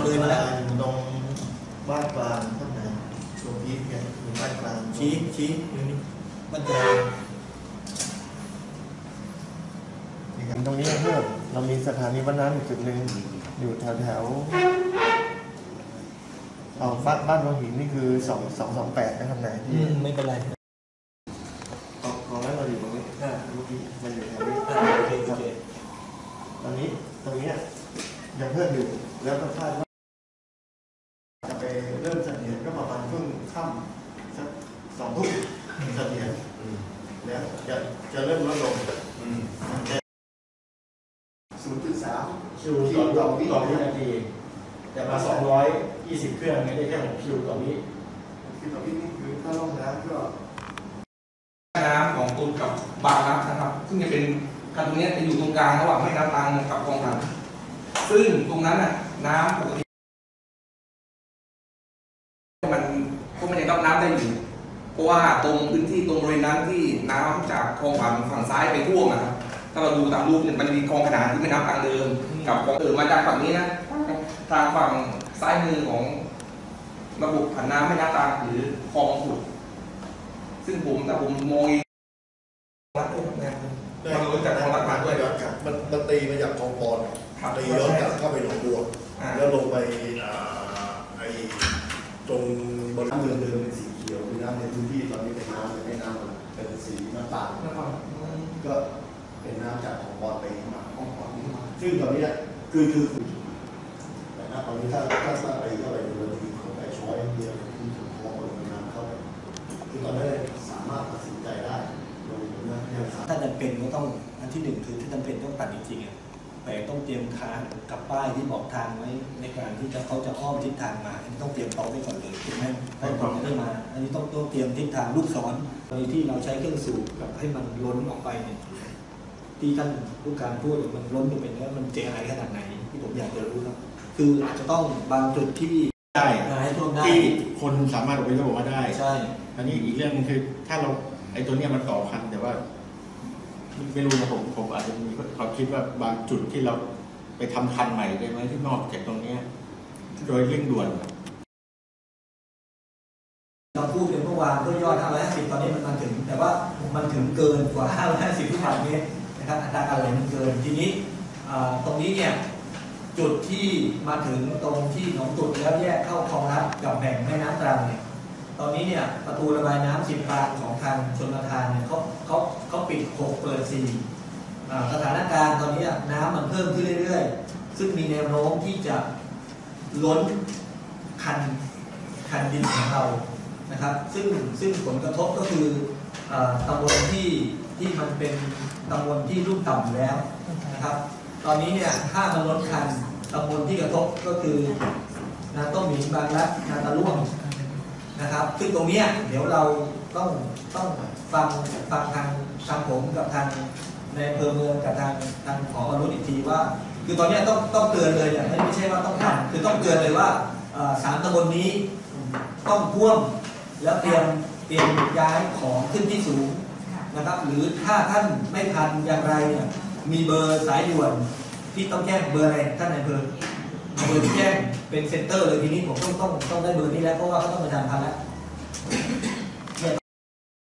มันเลยมาแล้วอยู่ตรงบ้านกลางข้างในตรงพีคเนี่ยอยู่บ้านกลางชี้ชี้อยู่นี่มันจะนี่ครับตรงนี้เพิ่มเรามีสถานีวัดน้ำอีกจุดหนึ่งอยู่แถวแถวๆเอาบ้านบ้านวังหินนี่คือสองสองสองแปดนะครับไหนอืที่มไม่เป็นไรของของนั้นเราอยู่ตรงนี้อ่าเมื่อกี้มันอยู่แถวนี้อ่าโอเคโอเคตอนนี้ตรงเนี้ยยังเพิ่มอยู่แล้วก็คาดว่าจะไปเริ่มเสถียรก็ประมาณ ครึ่งค่ำสักสองทุ่มเสถียรแล้วจะจะเริ่มลดลงศูนย์จุดสามคิวต่อต่อวิต่อวินาทีแต่มา220เครื่องไม่ได้แค่6คิวต่อวิคือตรงนี้นี่คือถ้าลงน้ำก็น้ำของตุนกับบางน้ำนะครับ ซึ่งจะเป็นการตรงเนี้ยจะอยู่ตรงกลางระหว่างแม่น้ำตรังกับคลองหลันซึ่งตรงนั้นน่ะน้ำปกติมันก็ไม่ได้รับน้ำได้อยู่ เพราะว่าตรงพื้นที่ตรงบริเวณนั้นที่น้ำจากคลองหลันฝั่งซ้ายไปท่วมนะครับ ถ้าเราดูตามรูปเนี่ยมันจะมีคลองขนานที่แม่น้ำตรังเดิมกับคลองเออมาจากฝั่งนี้นะทางฝั่งซ้ายมือของระบบผันน้ำแม่น้ำตรังหรือคลองขุดซึ่งผมแต่ผมมองเองรักด้วยครับนะมันรู้จักคลองรักมาด้วยย้อนกลับมันมันตีมาจากคลองปอนครับตีย้อนกลับเข้าไปหนองบัวอ่าแล้วลงไปอ่าไอ้ตรงบริเวณเดิมเป็นสีเขียวคือน้ำในพื้นที่ตอนนี้เป็นน้ำในแม่น้ำมันเป็นสีน้ำตาลนะครับก็เป็นน้ำจากคลองปอนไปมาคลองปอนซึ่งตอนเนี้ยคือคือคือแต่ณตอนนี้ถ้าถ้าถ้าไปเข้าไปดูทีเขาไปช้อยเดียวที่ถึงคลองมันน้ำเข้าไปคือตอนนี้สามารถตัดสินใจได้โดยไม่ยังสามารถถ้าจำเป็นก็ต้องอันที่หนึ่งคือถ้าจำเป็นต้องตัดจริงๆอะ แต่ต้องเตรียมทางกับป้ายที่บอกทางไว้ในการที่จะเขาจะอ้อมทิศทางมาอันนี้ต้องเตรียมต่อไว้ก่อนเลยถูกไหมเพราะตอนนี้มา อันนี้ต้องต้องเตรียมทิศทางลูกศรกรณีที่เราใช้เครื่องสูบกับให้มันล้นออกไปเนี่ยที่ท่านผู้การพูดเนี่ยมันล้นลงไปแล้วมันเสียหายขนาดไหนที่ผมอยากจะรู้ครับคืออาจจะต้องบางจุดที่ได้ให้ท่วมได้ที่คนสามารถอพยพออกมาได้ใช่อันนี้อีกเรื่องหนึงคือถ้าเราไอ้ตัวเนี้ยมันต่อพันแต่ว่า ไม่รู้นะผมผมอาจจะมีความคิดว่าบางจุดที่เราไปทำคันใหม่ได้ไหมที่นอกจากตรงเนี้ยโดยเร่งด่วนเราพูดเป็นเมื่อวานก็ยอด 550 ตอนนี้มันมาถึง แต่ว่ามันถึงเกินกว่า 550ทุกวันนี้นะครับอัตราการไหลมันเกินทีนี้ตรงนี้เนี่ยจุดที่มาถึงตรงที่หนองตุดแล้วแยกเข้าคลองรัฐกับแบ่งแม่น้ำตรังเนี่ย ตอนนี้เนี่ยประตูระบายน้ำสิบปานของทางชนประทานเนี่ยเขาเขาเขาปิดหกเปิดสี่สถานการณ์ตอนนี้น้ำมันเพิ่มขึ้นเรื่อยๆ ซึ่งมีแนวโน้มที่จะล้นคันคันดินของเรานะครับ ซึ่งซึ่งผลกระทบก็คืออตำบลที่ที่มันเป็นตำบลที่รุ่มต่ำแล้วนะครับ ตอนนี้เนี่ยถ้ามันลดคันตำบลที่กระทบก็คือนาต้มหมิงบางรักนาตะลุ่วง นะครับ ซึ่งตรงนี้เดี๋ยวเราต้องต้องฟังฟังทางทางผมกับทางในอำเภอเมืองกับทางทางขอรุณอีกทีว่า คือตอนนี้ต้องต้องเตือนเลยเนี่ยไม่ไม่ใช่ว่าต้องทำคือต้องเตือนเลยว่าสามตำบลนี้ต้องท่วมแล้วเตรียมเตรียมย้ายของขึ้นที่สูงนะครับ หรือถ้าท่านไม่ทันอย่างไรเนี่ยมีเบอร์สายด่วนที่ต้องแจ้งเบอร์อะไรท่านนายอำเภอ เบอร์ที่แจ้งเป็น center เลยทีนี้ผมต้องต้องต้องได้เบอร์นี้แล้วเพราะว่าเขาต้องประชาสัมพันธ์แล้ว